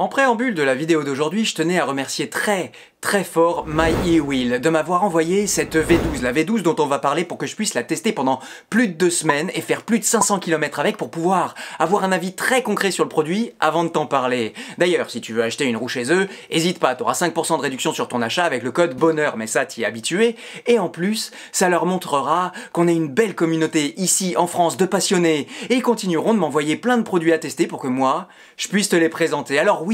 En préambule de la vidéo d'aujourd'hui, je tenais à remercier très très fort My de m'avoir envoyé cette V12, la V12 dont on va parler pour que je puisse la tester pendant plus de deux semaines et faire plus de 500 km avec pour pouvoir avoir un avis très concret sur le produit avant de t'en parler. D'ailleurs, si tu veux acheter une roue chez eux, hésite pas, tu auras 5% de réduction sur ton achat avec le code bonheur, mais ça t'y es habitué, et en plus, ça leur montrera qu'on est une belle communauté ici en France de passionnés, et ils continueront de m'envoyer plein de produits à tester pour que moi, je puisse te les présenter. Alors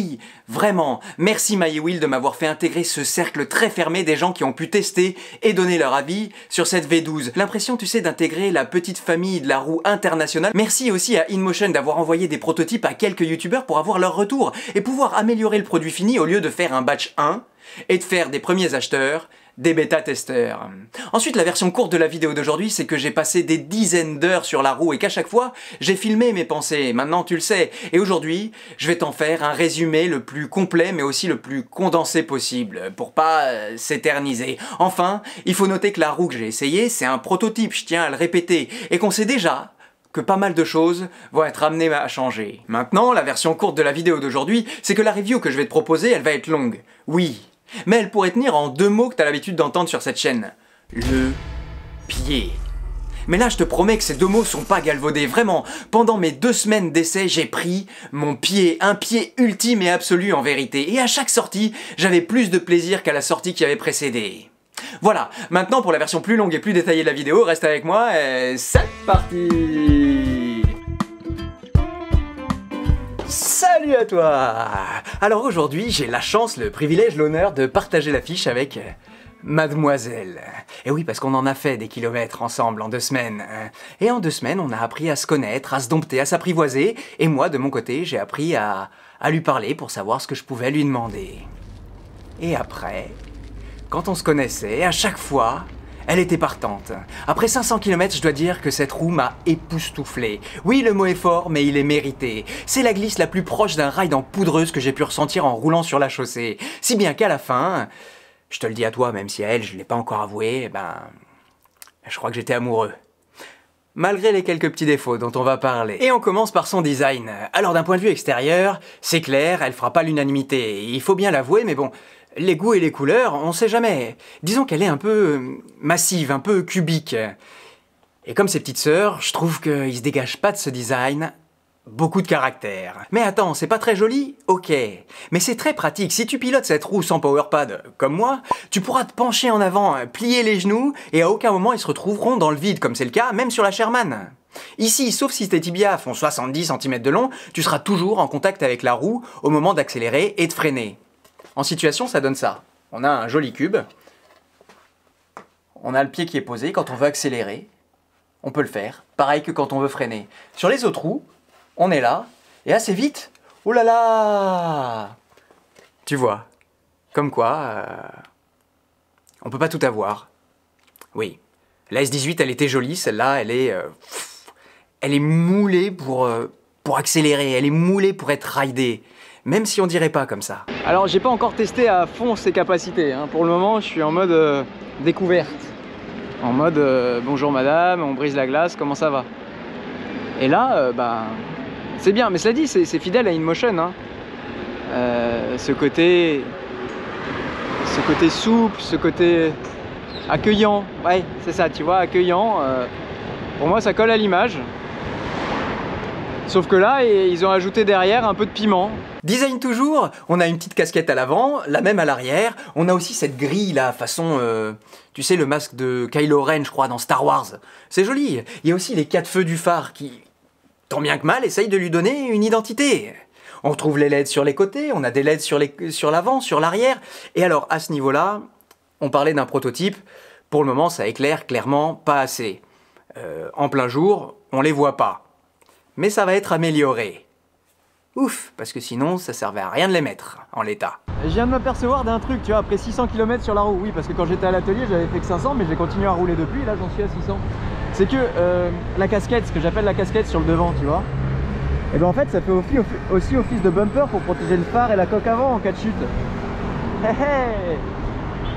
vraiment, merci My Wheel de m'avoir fait intégrer ce cercle très fermé des gens qui ont pu tester et donner leur avis sur cette V12. L'impression, tu sais, d'intégrer la petite famille de la roue internationale. Merci aussi à InMotion d'avoir envoyé des prototypes à quelques youtubeurs pour avoir leur retour et pouvoir améliorer le produit fini au lieu de faire un batch 1 et de faire des premiers acheteurs des bêta-testeurs. Ensuite, la version courte de la vidéo d'aujourd'hui, c'est que j'ai passé des dizaines d'heures sur la roue et qu'à chaque fois, j'ai filmé mes pensées. Maintenant, tu le sais. Et aujourd'hui, je vais t'en faire un résumé le plus complet, mais aussi le plus condensé possible, pour pas euh, s'éterniser. Enfin, il faut noter que la roue que j'ai essayée, c'est un prototype, je tiens à le répéter, et qu'on sait déjà que pas mal de choses vont être amenées à changer. Maintenant, la version courte de la vidéo d'aujourd'hui, c'est que la review que je vais te proposer, elle va être longue. Oui, mais elle pourrait tenir en deux mots que t'as l'habitude d'entendre sur cette chaîne. Le pied. Mais là, je te promets que ces deux mots sont pas galvaudés. Vraiment, pendant mes deux semaines d'essai, j'ai pris mon pied, un pied ultime et absolu en vérité. Et à chaque sortie, j'avais plus de plaisir qu'à la sortie qui avait précédé. Voilà, maintenant pour la version plus longue et plus détaillée de la vidéo, reste avec moi et c'est parti À toi Alors aujourd'hui, j'ai la chance, le privilège, l'honneur de partager l'affiche avec euh, Mademoiselle. Et oui, parce qu'on en a fait des kilomètres ensemble en deux semaines. Hein. Et en deux semaines, on a appris à se connaître, à se dompter, à s'apprivoiser. Et moi, de mon côté, j'ai appris à, à lui parler pour savoir ce que je pouvais lui demander. Et après, quand on se connaissait, à chaque fois, elle était partante. Après 500 km, je dois dire que cette roue m'a époustouflé. Oui, le mot est fort, mais il est mérité. C'est la glisse la plus proche d'un ride en poudreuse que j'ai pu ressentir en roulant sur la chaussée. Si bien qu'à la fin, je te le dis à toi, même si à elle je l'ai pas encore avoué, ben, je crois que j'étais amoureux malgré les quelques petits défauts dont on va parler. Et on commence par son design. Alors d'un point de vue extérieur, c'est clair, elle fera pas l'unanimité, il faut bien l'avouer, mais bon, les goûts et les couleurs, on sait jamais. Disons qu'elle est un peu euh, massive, un peu cubique. Et comme ses petites sœurs, je trouve qu'il se dégage pas de ce design beaucoup de caractère. Mais attends, c'est pas très joli? Ok. Mais c'est très pratique. Si tu pilotes cette roue sans powerpad, comme moi, tu pourras te pencher en avant, plier les genoux, et à aucun moment ils se retrouveront dans le vide, comme c'est le cas même sur la Sherman. Ici, sauf si tes tibias font 70 cm de long, tu seras toujours en contact avec la roue au moment d'accélérer et de freiner. En situation, ça donne ça. On a un joli cube. On a le pied qui est posé. Quand on veut accélérer, on peut le faire. Pareil que quand on veut freiner. Sur les autres roues, on est là, et assez vite, oh là là Tu vois, comme quoi, euh, on peut pas tout avoir. Oui, la S18, elle était jolie, celle-là, elle est... Euh, elle est moulée pour, euh, pour accélérer, elle est moulée pour être ridée même si on dirait pas comme ça. Alors j'ai pas encore testé à fond ses capacités, hein. pour le moment je suis en mode euh, découverte. En mode euh, bonjour madame, on brise la glace, comment ça va? Et là, euh, bah, c'est bien, mais cela dit, c'est fidèle à InMotion. Hein. ce côté ce côté souple, ce côté accueillant, ouais c'est ça, tu vois, accueillant, pour moi ça colle à l'image. Sauf que là, ils ont ajouté derrière un peu de piment. Design toujours, on a une petite casquette à l'avant, la même à l'arrière. On a aussi cette grille là, façon, euh, tu sais, le masque de Kylo Ren, je crois, dans Star Wars. C'est joli. Il y a aussi les quatre feux du phare qui, tant bien que mal, essayent de lui donner une identité. On retrouve les LED sur les côtés, on a des LED sur l'avant, sur l'arrière. Et alors, à ce niveau-là, on parlait d'un prototype. Pour le moment, ça éclaire clairement pas assez. Euh, en plein jour, on les voit pas mais ça va être amélioré. Ouf, parce que sinon ça servait à rien de les mettre en l'état. Je viens de m'apercevoir d'un truc, tu vois, après 600 km sur la roue, oui, parce que quand j'étais à l'atelier j'avais fait que 500, mais j'ai continué à rouler depuis, là j'en suis à 600. C'est que euh, la casquette, ce que j'appelle la casquette sur le devant, tu vois, et bien en fait ça fait aussi office de bumper pour protéger le phare et la coque avant en cas de chute.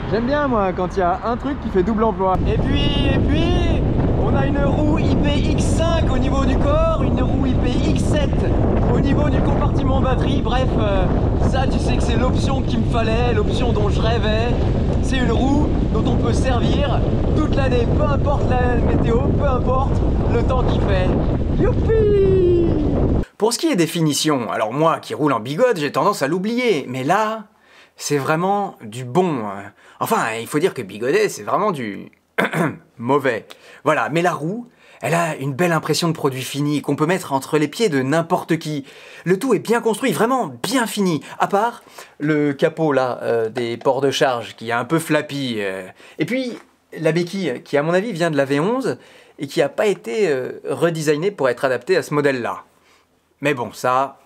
J'aime bien moi quand il y a un truc qui fait double emploi. Et puis, et puis, On a une roue IPX5 au niveau du corps, une roue IPX7 au niveau du compartiment batterie. Bref, euh, ça tu sais que c'est l'option qu'il me fallait, l'option dont je rêvais. C'est une roue dont on peut servir toute l'année, peu importe la météo, peu importe le temps qu'il fait. Youpi Pour ce qui est des finitions, alors moi qui roule en bigote, j'ai tendance à l'oublier, mais là, c'est vraiment du bon. Hein. Enfin, il faut dire que bigodet, c'est vraiment du mauvais. Voilà, mais la roue, elle a une belle impression de produit fini qu'on peut mettre entre les pieds de n'importe qui. Le tout est bien construit, vraiment bien fini. À part le capot là, euh, des ports de charge qui est un peu flappy. Euh. Et puis la béquille qui à mon avis vient de la V11 et qui n'a pas été euh, redesignée pour être adaptée à ce modèle là. Mais bon, ça,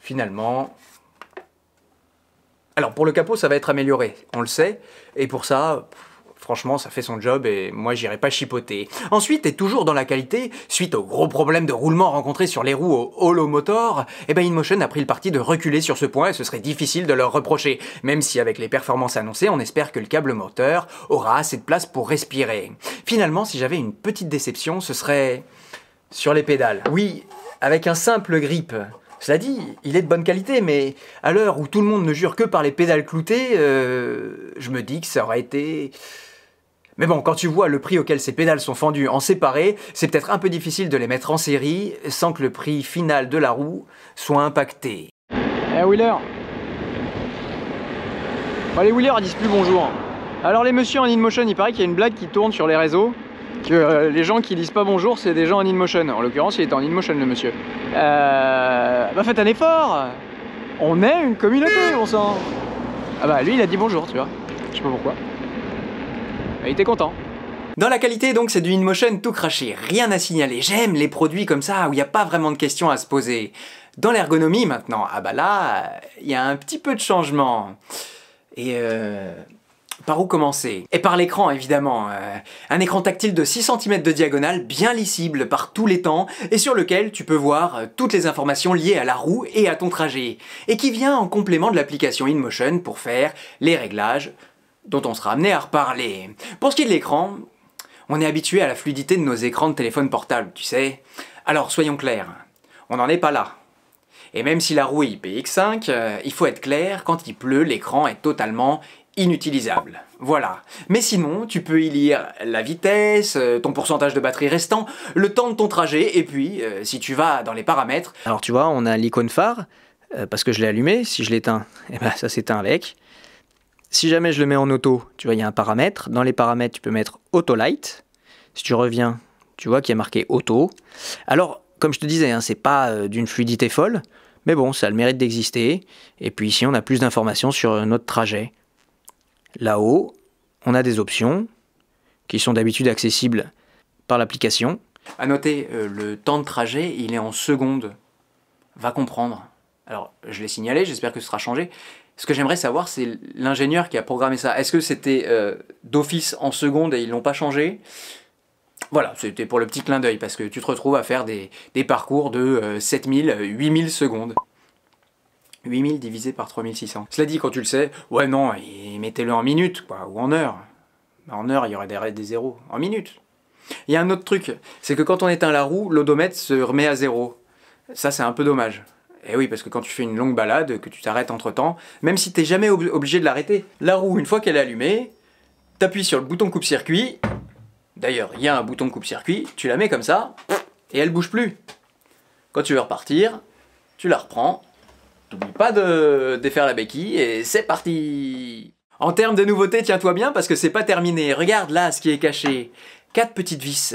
finalement, alors pour le capot, ça va être amélioré, on le sait, et pour ça, franchement, ça fait son job et moi j'irai pas chipoter. Ensuite, et toujours dans la qualité, suite aux gros problèmes de roulement rencontrés sur les roues au Holo Motor, eh ben InMotion a pris le parti de reculer sur ce point et ce serait difficile de leur reprocher, même si avec les performances annoncées, on espère que le câble moteur aura assez de place pour respirer. Finalement, si j'avais une petite déception, ce serait sur les pédales. Oui, avec un simple grip, cela dit, il est de bonne qualité, mais à l'heure où tout le monde ne jure que par les pédales cloutées, euh, je me dis que ça aurait été... Mais bon, quand tu vois le prix auquel ces pédales sont fendues en séparé, c'est peut-être un peu difficile de les mettre en série sans que le prix final de la roue soit impacté. Eh Wheeler Bon, les Wheeler disent plus bonjour. Alors les messieurs en InMotion, il paraît qu'il y a une blague qui tourne sur les réseaux que euh, les gens qui disent pas bonjour, c'est des gens en InMotion. En l'occurrence, il est en InMotion, le monsieur. Euh, bah faites un effort On est une communauté, on sent Ah bah lui, il a dit bonjour, tu vois. Je sais pas pourquoi. Bah, il était content. Dans la qualité, donc, c'est du InMotion tout craché, rien à signaler. J'aime les produits comme ça, où il n'y a pas vraiment de questions à se poser. Dans l'ergonomie, maintenant, ah bah là, il y a un petit peu de changement. Et euh... Par où commencer? Et par l'écran évidemment. Euh, un écran tactile de 6 cm de diagonale, bien lisible par tous les temps, et sur lequel tu peux voir euh, toutes les informations liées à la roue et à ton trajet, et qui vient en complément de l'application InMotion pour faire les réglages dont on sera amené à reparler. Pour ce qui est de l'écran, on est habitué à la fluidité de nos écrans de téléphone portable, tu sais. Alors soyons clairs, on n'en est pas là. Et même si la roue est IPX5, euh, il faut être clair, quand il pleut, l'écran est totalement inutilisable. Voilà. Mais sinon, tu peux y lire la vitesse, euh, ton pourcentage de batterie restant, le temps de ton trajet, et puis, euh, si tu vas dans les paramètres... Alors tu vois, on a l'icône phare, parce que je l'ai allumé, si je l'éteins, eh ben, ça s'éteint avec. Si jamais je le mets en auto, tu vois, il y a un paramètre. Dans les paramètres, tu peux mettre Auto Light. Si tu reviens, tu vois qu'il y a marqué Auto. Alors, comme je te disais, hein, c'est pas d'une fluidité folle, mais bon, ça a le mérite d'exister. Et puis ici, on a plus d'informations sur notre trajet. Là-haut, on a des options qui sont d'habitude accessibles par l'application. À noter, euh, le temps de trajet, il est en secondes. Va comprendre. Alors, je l'ai signalé, j'espère que ce sera changé. Ce que j'aimerais savoir, c'est l'ingénieur qui a programmé ça. Est-ce que c'était euh, d'office en secondes et ils l'ont pas changé? Voilà, c'était pour le petit clin d'œil, parce que tu te retrouves à faire des, parcours de 7000, euh, 8000 secondes. 8000 divisé par 3600. Cela dit, quand tu le sais, ouais non, mettez-le en minutes, quoi, ou en heures. En heure, il y aurait des, des zéros. En minutes. Il y a un autre truc, c'est que quand on éteint la roue, l'odomètre se remet à zéro. Ça, c'est un peu dommage. Et eh oui, parce que quand tu fais une longue balade, que tu t'arrêtes entre temps, même si t'es jamais obligé de l'arrêter, la roue, une fois qu'elle est allumée, t'appuies sur le bouton coupe-circuit. D'ailleurs, il y a un bouton coupe-circuit, tu la mets comme ça, et elle bouge plus. Quand tu veux repartir, tu la reprends, N'oublie pas de défaire la béquille et c'est parti En termes de nouveautés, tiens-toi bien parce que c'est pas terminé. Regarde là ce qui est caché. Quatre petites vis.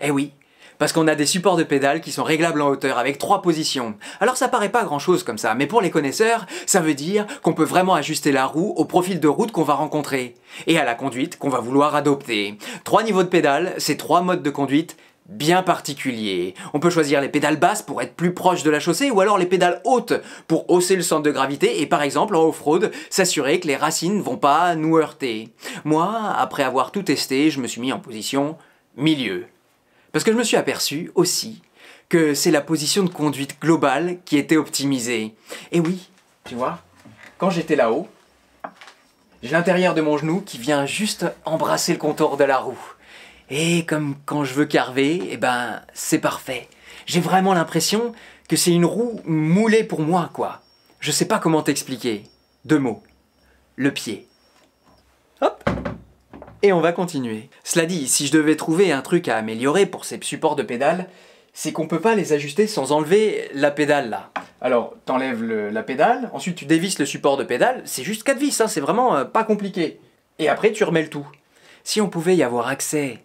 Eh oui, parce qu'on a des supports de pédales qui sont réglables en hauteur avec trois positions. Alors ça paraît pas grand chose comme ça, mais pour les connaisseurs, ça veut dire qu'on peut vraiment ajuster la roue au profil de route qu'on va rencontrer et à la conduite qu'on va vouloir adopter. Trois niveaux de pédales, c'est trois modes de conduite bien particulier. On peut choisir les pédales basses pour être plus proche de la chaussée ou alors les pédales hautes pour hausser le centre de gravité et par exemple en off-road s'assurer que les racines ne vont pas nous heurter. Moi, après avoir tout testé, je me suis mis en position milieu. Parce que je me suis aperçu aussi que c'est la position de conduite globale qui était optimisée. Et oui, tu vois, quand j'étais là-haut, j'ai l'intérieur de mon genou qui vient juste embrasser le contour de la roue. Et comme quand je veux carver, eh ben c'est parfait. J'ai vraiment l'impression que c'est une roue moulée pour moi, quoi. Je sais pas comment t'expliquer. Deux mots. Le pied. Hop Et on va continuer. Cela dit, si je devais trouver un truc à améliorer pour ces supports de pédale, c'est qu'on peut pas les ajuster sans enlever la pédale là. Alors, t'enlèves la pédale, ensuite tu dévisses le support de pédale, c'est juste quatre vis, hein, c'est vraiment euh, pas compliqué. Et après tu remets le tout. Si on pouvait y avoir accès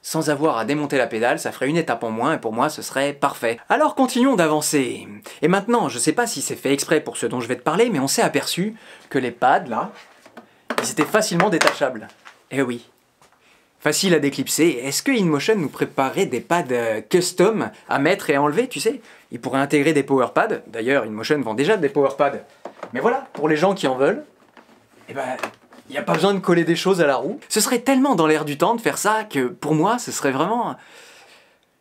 sans avoir à démonter la pédale, ça ferait une étape en moins et pour moi ce serait parfait. Alors continuons d'avancer. Et maintenant, je sais pas si c'est fait exprès pour ce dont je vais te parler, mais on s'est aperçu que les pads là, ils étaient facilement détachables. Eh oui. Facile à déclipser. Est-ce que InMotion nous préparait des pads euh, custom à mettre et à enlever, tu sais? Ils pourraient intégrer des power pads. D'ailleurs, InMotion vend déjà des power pads. Mais voilà, pour les gens qui en veulent, eh ben, il n'y a pas besoin de coller des choses à la roue. Ce serait tellement dans l'air du temps de faire ça que pour moi, ce serait vraiment.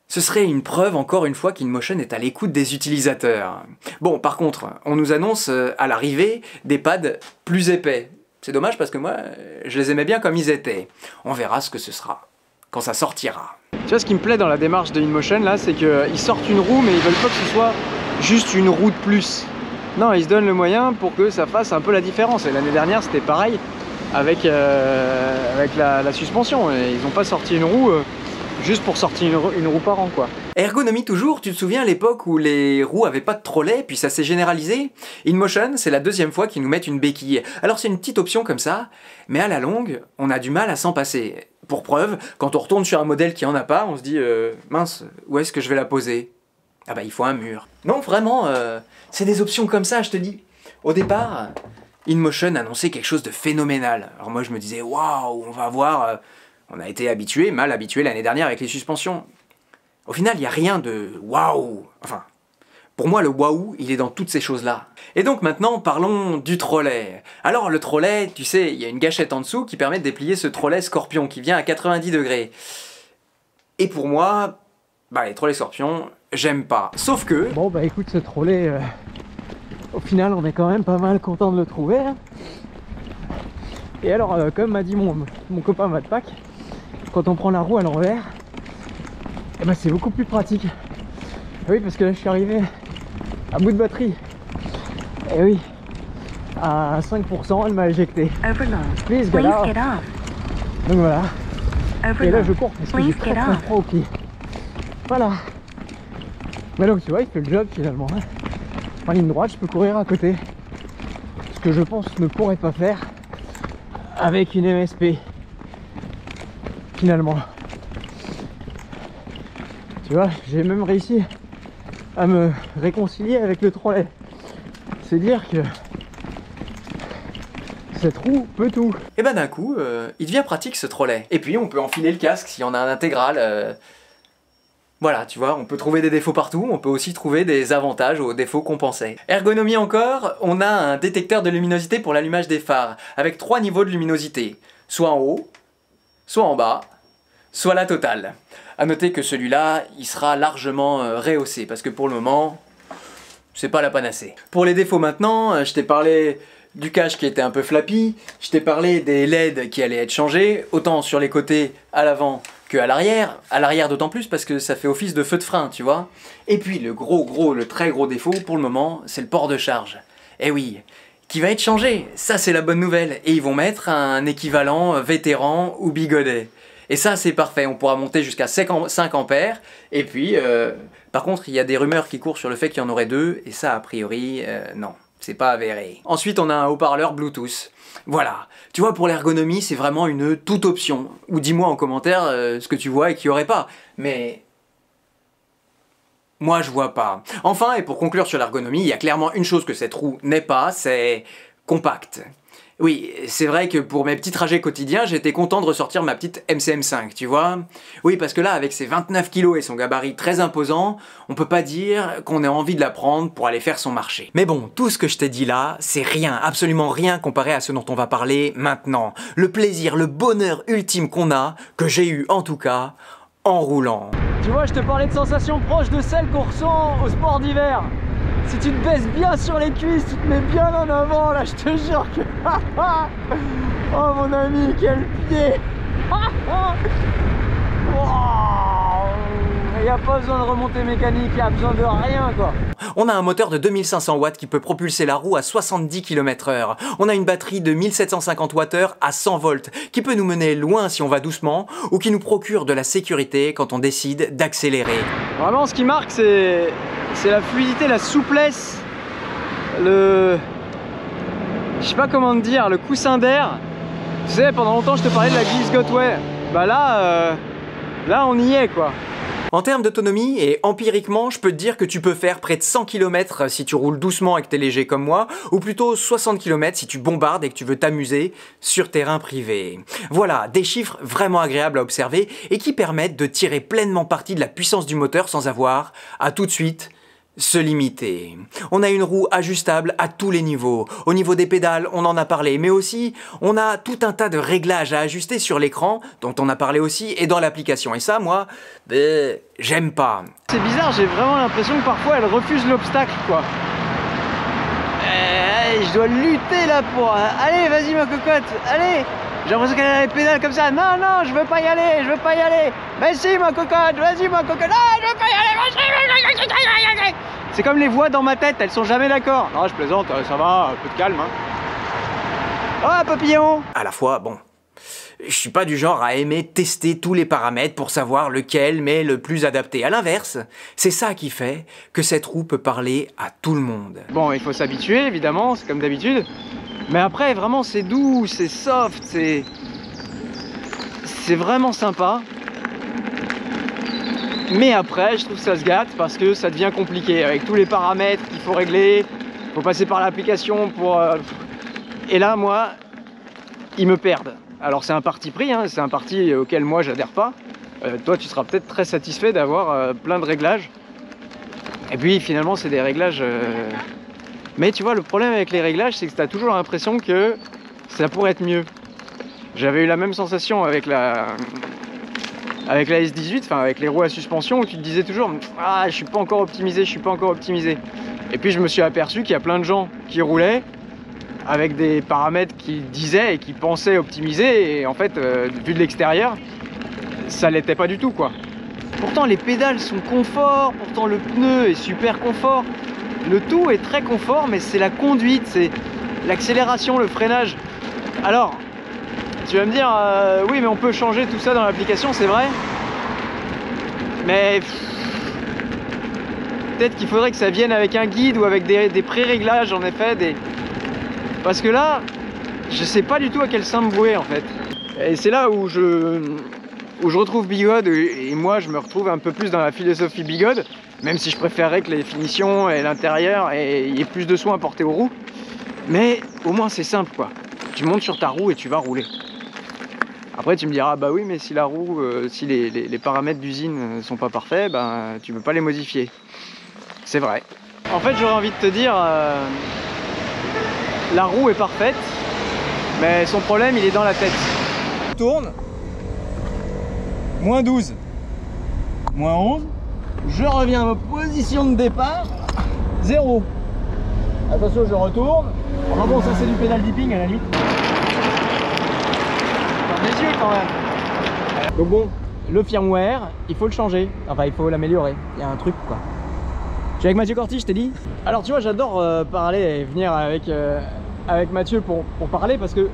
Ce serait une preuve, encore une fois, qu'InMotion est à l'écoute des utilisateurs. Bon, par contre, on nous annonce euh, à l'arrivée des pads plus épais. C'est dommage parce que moi, euh, je les aimais bien comme ils étaient. On verra ce que ce sera quand ça sortira. Tu vois, ce qui me plaît dans la démarche de InMotion, là, c'est qu'ils sortent une roue, mais ils veulent pas que ce soit juste une roue de plus. Non, ils se donnent le moyen pour que ça fasse un peu la différence. Et l'année dernière, c'était pareil avec, euh, la, suspension. Ils n'ont pas sorti une roue euh, juste pour sortir une, roue- par an, quoi. Ergonomie toujours, tu te souviens l'époque où les roues avaient pas de trolley, puis ça s'est généralisé? InMotion, c'est la deuxième fois qu'ils nous mettent une béquille. Alors c'est une petite option comme ça, mais à la longue, on a du mal à s'en passer. Pour preuve, quand on retourne sur un modèle qui en a pas, on se dit euh, mince, où est-ce que je vais la poser? Ah bah il faut un mur. Non, vraiment, euh, c'est des options comme ça, je te dis. Au départ, InMotion annonçait quelque chose de phénoménal. Alors moi je me disais waouh, on va voir. euh, on a été habitué, mal habitué l'année dernière avec les suspensions. Au final, il n'y a rien de waouh. Enfin, pour moi, le waouh, il est dans toutes ces choses-là. Et donc maintenant, parlons du trolley. Alors le trolley, tu sais, il y a une gâchette en dessous qui permet de déplier ce trolley scorpion qui vient à 90 degrés. Et pour moi, bah les trolley scorpions, j'aime pas. Sauf que, Bon bah écoute ce trolley, euh, au final on est quand même pas mal content de le trouver. hein. Et alors euh, comme m'a dit mon, mon copain Madpack, quand on prend la roue à l'envers, eh ben, c'est beaucoup plus pratique. Eh oui parce que là je suis arrivé à bout de batterie. Et oui, à 5% elle m'a éjecté. Please get off. Donc voilà. Et là je cours parce que j'ai très froid aux pieds. Voilà. Mais donc tu vois, il fait le job finalement. hein. En ligne droite, je peux courir à côté. Ce que je pense ne pourrais pas faire avec une MSP. Finalement. Tu vois, j'ai même réussi à me réconcilier avec le trolley. C'est dire que cette roue peut tout. et ben d'un coup, euh, il devient pratique ce trolley. Et puis on peut enfiler le casque si on a un intégral. euh, Voilà, tu vois, on peut trouver des défauts partout, on peut aussi trouver des avantages aux défauts pensait. Ergonomie encore, on a un détecteur de luminosité pour l'allumage des phares, avec trois niveaux de luminosité, soit en haut, soit en bas, soit la totale. A noter que celui-là, il sera largement euh, rehaussé, parce que pour le moment, c'est pas la panacée. Pour les défauts maintenant, euh, je t'ai parlé du cache qui était un peu flappy, je t'ai parlé des LED qui allaient être changés, autant sur les côtés à l'avant que à l'arrière, à l'arrière d'autant plus parce que ça fait office de feu de frein, tu vois. Et puis le gros gros, le très gros défaut pour le moment, c'est le port de charge. Eh oui, qui va être changé, ça c'est la bonne nouvelle, et ils vont mettre un équivalent vétéran ou bigodet. Et ça c'est parfait, on pourra monter jusqu'à 5 am- 5 ampères, et puis euh, par contre il y a des rumeurs qui courent sur le fait qu'il y en aurait deux, et ça a priori, euh, non, c'est pas avéré. Ensuite on a un haut-parleur Bluetooth. Voilà, tu vois pour l'ergonomie c'est vraiment une toute option. Ou dis-moi en commentaire euh, ce que tu vois et qu'il n'y aurait pas. Mais moi, je vois pas. Enfin, et pour conclure sur l'ergonomie, il y a clairement une chose que cette roue n'est pas, c'est compact. Oui, c'est vrai que pour mes petits trajets quotidiens, j'étais content de ressortir ma petite MCM5, tu vois. Oui, parce que là, avec ses 29 kilos et son gabarit très imposant, on peut pas dire qu'on ait envie de la prendre pour aller faire son marché. Mais bon, tout ce que je t'ai dit là, c'est rien, absolument rien comparé à ce dont on va parler maintenant. Le plaisir, le bonheur ultime qu'on a, que j'ai eu en tout cas, roulant. Tu vois, je te parlais de sensations proches de celles qu'on ressent au sport d'hiver. Si tu te baisses bien sur les cuisses, tu te mets bien en avant, là, je te jure que... oh mon ami, quel pied Il n'y a pas besoin de remontée mécanique, il n'y a besoin de rien quoi. On a un moteur de 2500 watts qui peut propulser la roue à 70 km/h. On a une batterie de 1750 Wh à 100 volts qui peut nous mener loin si on va doucement ou qui nous procure de la sécurité quand on décide d'accélérer. Vraiment, ce qui marque, c'est la fluidité, la souplesse, le. Je sais pas comment te dire, le coussin d'air. Tu sais, pendant longtemps, je te parlais de la glisse Gotway. Bah là, euh, là, on y est quoi. En termes d'autonomie et empiriquement, je peux te dire que tu peux faire près de 100 km si tu roules doucement et que t'es léger comme moi, ou plutôt 60 km si tu bombardes et que tu veux t'amuser sur terrain privé. Voilà, des chiffres vraiment agréables à observer et qui permettent de tirer pleinement parti de la puissance du moteur sans avoir à tout de suite se limiter. On a une roue ajustable à tous les niveaux. Au niveau des pédales, on en a parlé, mais aussi on a tout un tas de réglages à ajuster sur l'écran, dont on a parlé aussi, et dans l'application. Et ça, moi, ben, j'aime pas. C'est bizarre, j'ai vraiment l'impression que parfois elle refuse l'obstacle, quoi. Eh, je dois lutter là pour... Allez, vas-y ma cocotte, allez j'ai l'impression qu'elle a les pédales comme ça. Non, non, je veux pas y aller, je veux pas y aller. Si, ma cocotte, vas-y, ma cocotte. Ah, je veux pas y aller, C'est comme les voix dans ma tête, elles sont jamais d'accord. Non, je plaisante, ça va, un peu de calme. Hein. Oh, papillon À la fois, bon, je suis pas du genre à aimer tester tous les paramètres pour savoir lequel m'est le plus adapté. À l'inverse, c'est ça qui fait que cette roue peut parler à tout le monde. Bon, il faut s'habituer, évidemment, c'est comme d'habitude. Mais après, vraiment, c'est doux, c'est soft, c'est... C'est vraiment sympa. Mais après, je trouve que ça se gâte parce que ça devient compliqué. Avec tous les paramètres qu'il faut régler, il faut passer par l'application pour... Euh, et là, moi, ils me perdent. Alors c'est un parti pris, hein, c'est un parti auquel moi j'adhère pas. Euh, toi, tu seras peut-être très satisfait d'avoir euh, plein de réglages. Et puis finalement, c'est des réglages mais tu vois, le problème avec les réglages, c'est que tu as toujours l'impression que ça pourrait être mieux. J'avais eu la même sensation avec la avec la S18, enfin avec les roues à suspension, où tu te disais toujours Ah, je suis pas encore optimisé, je suis pas encore optimisé. Et puis je me suis aperçu qu'il y a plein de gens qui roulaient avec des paramètres qu'ils disaient et qui pensaient optimiser, et en fait, euh, vu de l'extérieur, ça l'était pas du tout quoi. Pourtant les pédales sont confort, pourtant le pneu est super confort, le tout est très confort, mais c'est la conduite, c'est l'accélération, le freinage. Alors, tu vas me dire, euh, oui, mais on peut changer tout ça dans l'application, c'est vrai. Mais peut-être qu'il faudrait que ça vienne avec un guide ou avec des, pré-réglages, en effet. Parce que là, je sais pas du tout à quel sein me vouer, en fait. Et c'est là où je, où je retrouve Bigode, et moi, je me retrouve un peu plus dans la philosophie Bigode. Même si je préférerais que les finitions et l'intérieur et y ait plus de soins apportés aux roues. Mais au moins c'est simple quoi. Tu montes sur ta roue et tu vas rouler. Après tu me diras bah oui mais si la roue, euh, si les, paramètres d'usine sont pas parfaits, ben tu peux pas les modifier. C'est vrai. En fait j'aurais envie de te dire euh, la roue est parfaite, mais son problème il est dans la tête. Tourne. Moins 12. Moins 11 je reviens à ma position de départ, 0. Attention, je retourne. Bon, ça c'est du pédal dipping à la limite. Quand même. Donc bon, le firmware, il faut le changer. Enfin, il faut l'améliorer. Il y a un truc quoi. Je suis avec Mathieu Corti, je t'ai dit. Alors tu vois, j'adore euh, parler et venir avec, euh, avec Mathieu pour, pour parler parce que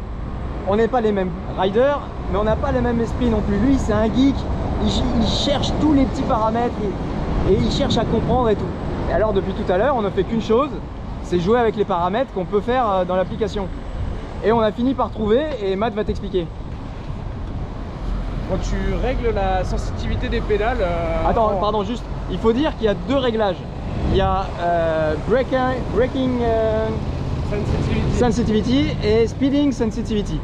on n'est pas les mêmes riders, mais on n'a pas le même esprit non plus. Lui, c'est un geek, il, cherche tous les petits paramètres, et il cherche à comprendre et tout. Et alors depuis tout à l'heure, on ne fait qu'une chose, c'est jouer avec les paramètres qu'on peut faire euh, dans l'application. Et on a fini par trouver et Matt va t'expliquer. Quand tu règles la sensitivité des pédales... Euh, Attends, pardon, juste, il faut dire qu'il y a deux réglages. Il y a euh, braking, sensitivity. sensitivity. et speeding sensitivity.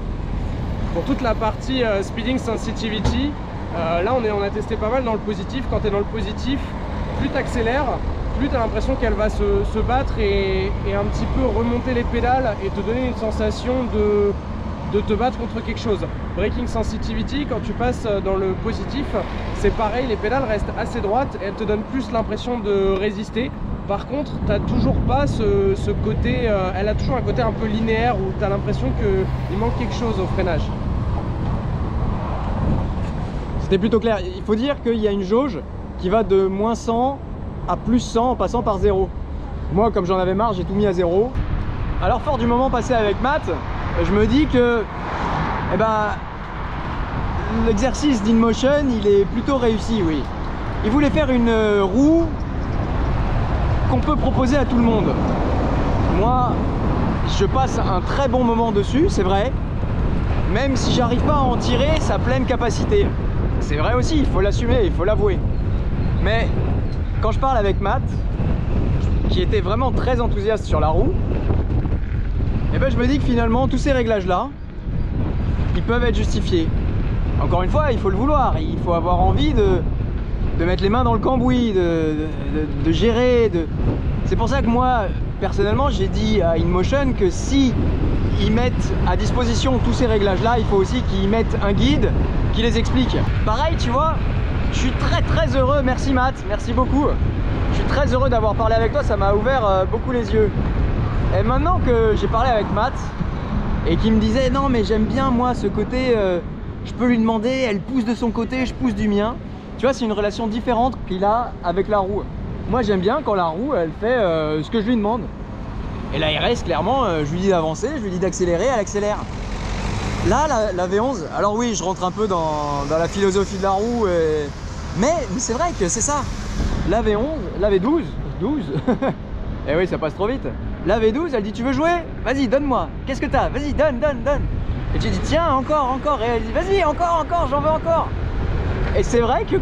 Pour toute la partie speeding sensitivity, là on, est, on a testé pas mal dans le positif. Quand tu es dans le positif, plus tu accélères, plus tu as l'impression qu'elle va se, battre et, un petit peu remonter les pédales et te donner une sensation de, de te battre contre quelque chose. Braking sensitivity, quand tu passes dans le positif, c'est pareil, les pédales restent assez droites et elles te donnent plus l'impression de résister. Par contre, tu n'as toujours pas ce, côté, euh, elle a toujours un côté un peu linéaire où tu as l'impression qu'il manque quelque chose au freinage. C'était plutôt clair. Il faut dire qu'il y a une jauge qui va de moins 100 à plus 100 en passant par 0. Moi, comme j'en avais marre, j'ai tout mis à 0. Alors, fort du moment passé avec Matt, je me dis que eh ben, l'exercice d'InMotion, il est plutôt réussi, oui. Il voulait faire une euh, roue qu'on peut proposer à tout le monde. Moi, je passe un très bon moment dessus, c'est vrai, même si j'arrive pas à en tirer sa pleine capacité. C'est vrai aussi, il faut l'assumer, il faut l'avouer. Mais quand je parle avec Matt, qui était vraiment très enthousiaste sur la roue, et eh ben je me dis que finalement tous ces réglages là, ils peuvent être justifiés. Encore une fois, il faut le vouloir, il faut avoir envie de, de mettre les mains dans le cambouis, de, de, gérer. C'est pour ça que moi, personnellement, j'ai dit à InMotion que si ils mettent à disposition tous ces réglages là, il faut aussi qu'ils mettent un guide qui les explique. Pareil, tu vois, je suis très très heureux, merci Matt, merci beaucoup. Je suis très heureux d'avoir parlé avec toi, ça m'a ouvert euh, beaucoup les yeux. Et maintenant que j'ai parlé avec Matt, et qui me disait non mais j'aime bien moi ce côté, euh, je peux lui demander, elle pousse de son côté, je pousse du mien. Tu vois, c'est une relation différente qu'il a avec la roue. Moi j'aime bien quand la roue elle fait euh, ce que je lui demande. Et la RS clairement, je lui dis d'avancer, je lui dis d'accélérer, elle accélère. Là, la, V11, alors oui, je rentre un peu dans, la philosophie de la roue, mais, c'est vrai que c'est ça. La V11, la V12, 12, et oui, ça passe trop vite. La V12, elle dit Tu veux jouer? Vas-y, donne-moi. Qu'est-ce que t'as? Vas-y, donne, donne, donne. Et tu dis Tiens, encore, encore. Et elle dit Vas-y, encore, encore, j'en veux encore. Et c'est vrai que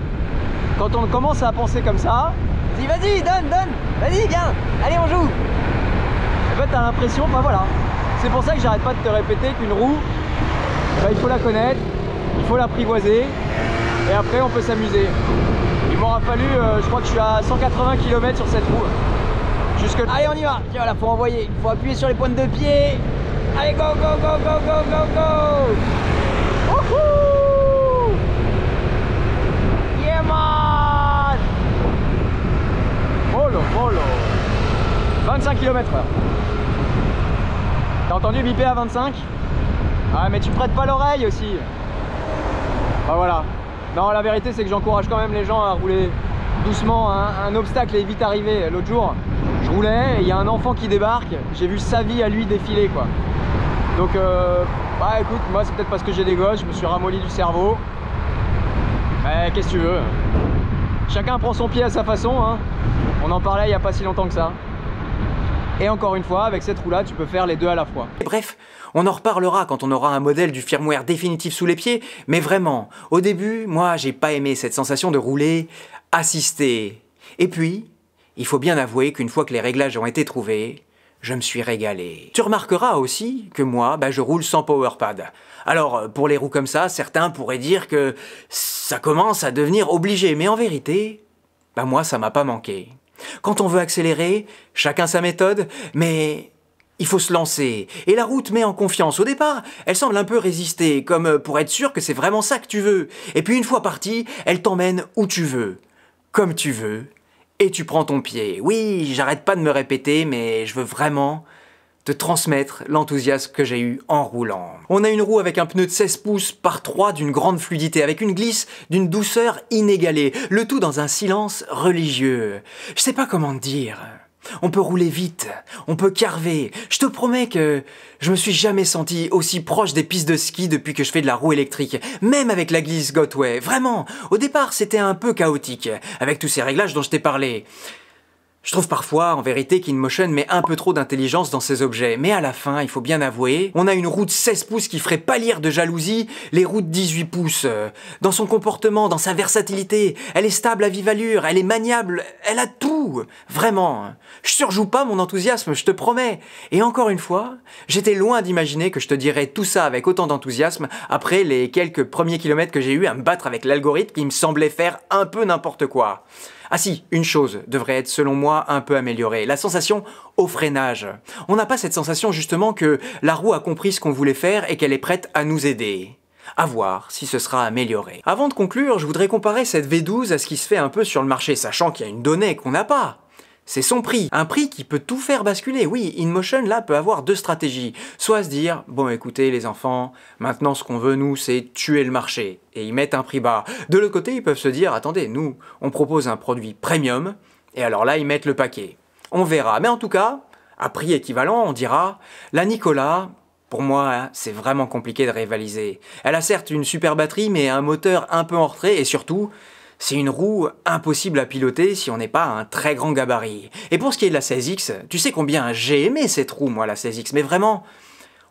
quand on commence à penser comme ça, tu dis Vas-y, donne, donne, vas-y, viens, allez, on joue. En fait, t'as l'impression, enfin voilà. C'est pour ça que j'arrête pas de te répéter qu'une roue, bah, il faut la connaître, il faut l'apprivoiser et après on peut s'amuser. Il m'aura fallu, euh, je crois que je suis à 180 km sur cette roue. Jusque... Allez on y va, tiens là faut envoyer, il faut appuyer sur les pointes de pied. Allez go go go go go go go. Wouhou Yeah man! Mollo mollo 25 km h T'as entendu biper à 25 ah mais tu prêtes pas l'oreille aussi. Bah voilà. Non la vérité c'est que j'encourage quand même les gens à rouler doucement. Hein. Un obstacle est vite arrivé l'autre jour Il y a un enfant qui débarque J'ai vu sa vie à lui défiler quoi Donc euh, bah écoute moi c'est peut-être parce que j'ai des gosses Je me suis ramolli du cerveau Mais qu'est-ce que tu veux? Chacun prend son pied à sa façon hein. On en parlait il n'y a pas si longtemps que ça et encore une fois, avec cette roue-là, tu peux faire les deux à la fois. Bref, on en reparlera quand on aura un modèle du firmware définitif sous les pieds, mais vraiment, au début, moi, j'ai pas aimé cette sensation de rouler assisté. Et puis, il faut bien avouer qu'une fois que les réglages ont été trouvés, je me suis régalé. Tu remarqueras aussi que moi, bah, je roule sans powerpad. Alors, pour les roues comme ça, certains pourraient dire que ça commence à devenir obligé, mais en vérité, bah moi, ça m'a pas manqué. Quand on veut accélérer, chacun sa méthode, mais il faut se lancer. Et la route met en confiance. Au départ, elle semble un peu résister, comme pour être sûr que c'est vraiment ça que tu veux. Et puis une fois partie, elle t'emmène où tu veux, comme tu veux, et tu prends ton pied. Oui, j'arrête pas de me répéter, mais je veux vraiment de transmettre l'enthousiasme que j'ai eu en roulant. On a une roue avec un pneu de 16 pouces par 3 d'une grande fluidité, avec une glisse d'une douceur inégalée, le tout dans un silence religieux. Je sais pas comment te dire. On peut rouler vite, on peut carver. Je te promets que je me suis jamais senti aussi proche des pistes de ski depuis que je fais de la roue électrique, même avec la glisse Gotway. Vraiment, au départ c'était un peu chaotique, avec tous ces réglages dont je t'ai parlé. Je trouve parfois, en vérité, qu'InMotion met un peu trop d'intelligence dans ses objets, mais à la fin, il faut bien avouer, on a une roue de 16 pouces qui ferait pâlir de jalousie les roues de 18 pouces. Dans son comportement, dans sa versatilité, elle est stable à vive allure, elle est maniable, elle a tout Vraiment Je surjoue pas mon enthousiasme, je te promets Et encore une fois, j'étais loin d'imaginer que je te dirais tout ça avec autant d'enthousiasme après les quelques premiers kilomètres que j'ai eu à me battre avec l'algorithme qui me semblait faire un peu n'importe quoi. Ah si, une chose devrait être selon moi un peu améliorée, la sensation au freinage. On n'a pas cette sensation justement que la roue a compris ce qu'on voulait faire et qu'elle est prête à nous aider. À voir si ce sera amélioré. Avant de conclure, je voudrais comparer cette V12 à ce qui se fait un peu sur le marché, sachant qu'il y a une donnée qu'on n'a pas. C'est son prix. Un prix qui peut tout faire basculer. Oui, InMotion, là, peut avoir deux stratégies. Soit se dire, bon, écoutez, les enfants, maintenant, ce qu'on veut, nous, c'est tuer le marché. Et ils mettent un prix bas. De l'autre côté, ils peuvent se dire, attendez, nous, on propose un produit premium. Et alors là, ils mettent le paquet. On verra. Mais en tout cas, à prix équivalent, on dira, la Nicolas, pour moi, hein, c'est vraiment compliqué de rivaliser. Elle a certes une super batterie, mais un moteur un peu en retrait, et surtout, c'est une roue impossible à piloter si on n'est pas un très grand gabarit. Et pour ce qui est de la 16X, tu sais combien j'ai aimé cette roue, moi, la 16X, mais vraiment,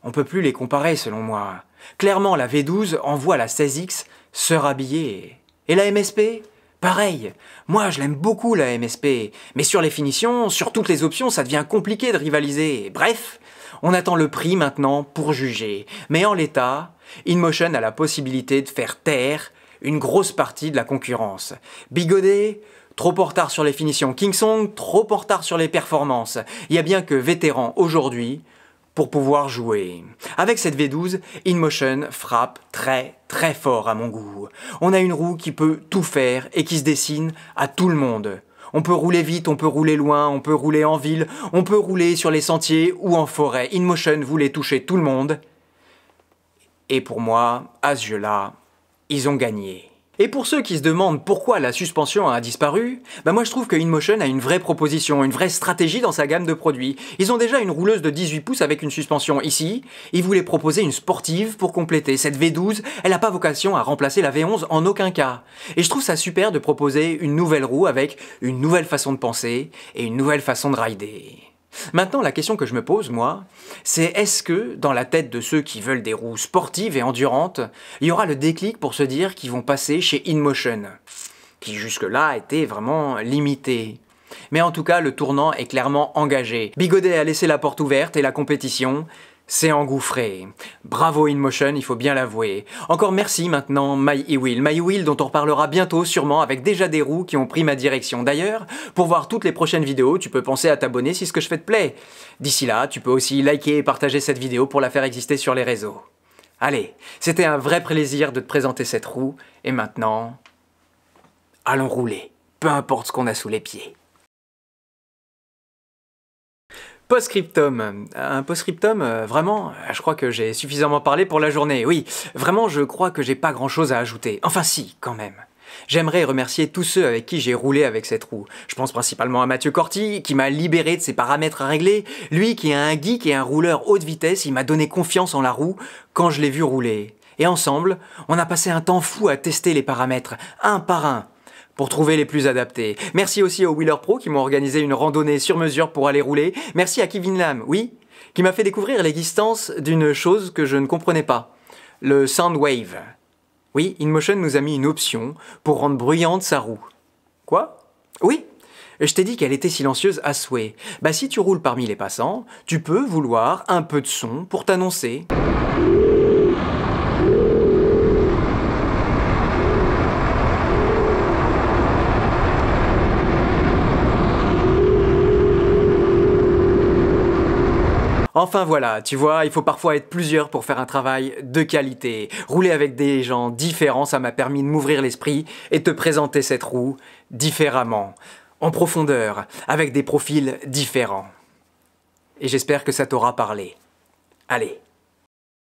on peut plus les comparer selon moi. Clairement, la V12 envoie la 16X se rhabiller. Et la MSP Pareil, moi je l'aime beaucoup la MSP, mais sur les finitions, sur toutes les options, ça devient compliqué de rivaliser. Bref, on attend le prix maintenant pour juger. Mais en l'état, InMotion a la possibilité de faire taire une grosse partie de la concurrence. Bigodet, trop en retard sur les finitions. Kingsong, trop en retard sur les performances. Il y a bien que vétéran aujourd'hui pour pouvoir jouer. Avec cette V12, InMotion frappe très très fort à mon goût. On a une roue qui peut tout faire et qui se dessine à tout le monde. On peut rouler vite, on peut rouler loin, on peut rouler en ville, on peut rouler sur les sentiers ou en forêt. InMotion voulait toucher tout le monde. Et pour moi, à ce jeu-là, ils ont gagné. Et pour ceux qui se demandent pourquoi la suspension a disparu, bah moi je trouve que InMotion a une vraie proposition, une vraie stratégie dans sa gamme de produits. Ils ont déjà une rouleuse de 18 pouces avec une suspension ici, ils voulaient proposer une sportive pour compléter. Cette V12, elle n'a pas vocation à remplacer la V11 en aucun cas. Et je trouve ça super de proposer une nouvelle roue avec une nouvelle façon de penser et une nouvelle façon de rider. Maintenant, la question que je me pose, moi, c'est est-ce que, dans la tête de ceux qui veulent des roues sportives et endurantes, il y aura le déclic pour se dire qu'ils vont passer chez InMotion, qui jusque-là était vraiment limité. Mais en tout cas, le tournant est clairement engagé. Bigodet a laissé la porte ouverte et la compétition, c'est engouffré. Bravo InMotion, il faut bien l'avouer. Encore merci maintenant My e-Wheel. My e-Wheel dont on reparlera bientôt sûrement avec déjà des roues qui ont pris ma direction. D'ailleurs, pour voir toutes les prochaines vidéos, tu peux penser à t'abonner si ce que je fais te plaît. D'ici là, tu peux aussi liker et partager cette vidéo pour la faire exister sur les réseaux. Allez, c'était un vrai plaisir de te présenter cette roue, et maintenant, allons rouler, peu importe ce qu'on a sous les pieds. Postscriptum. Un postscriptum, euh, vraiment, je crois que j'ai suffisamment parlé pour la journée. Oui, vraiment, je crois que j'ai pas grand chose à ajouter. Enfin, si, quand même. J'aimerais remercier tous ceux avec qui j'ai roulé avec cette roue. Je pense principalement à Mathieu Corti, qui m'a libéré de ses paramètres à régler. Lui, qui est un geek et un rouleur haute vitesse, il m'a donné confiance en la roue quand je l'ai vu rouler. Et ensemble, on a passé un temps fou à tester les paramètres, un par un, pour trouver les plus adaptés. Merci aussi aux Wheeler Pro qui m'ont organisé une randonnée sur mesure pour aller rouler. Merci à Kevin Lam, oui, qui m'a fait découvrir l'existence d'une chose que je ne comprenais pas. Le Soundwave. Oui, InMotion nous a mis une option pour rendre bruyante sa roue. Quoi? Oui je t'ai dit qu'elle était silencieuse à souhait. Bah si tu roules parmi les passants, tu peux vouloir un peu de son pour t'annoncer. Enfin voilà, tu vois, il faut parfois être plusieurs pour faire un travail de qualité. Rouler avec des gens différents, ça m'a permis de m'ouvrir l'esprit et te présenter cette roue différemment, en profondeur, avec des profils différents. Et j'espère que ça t'aura parlé. Allez,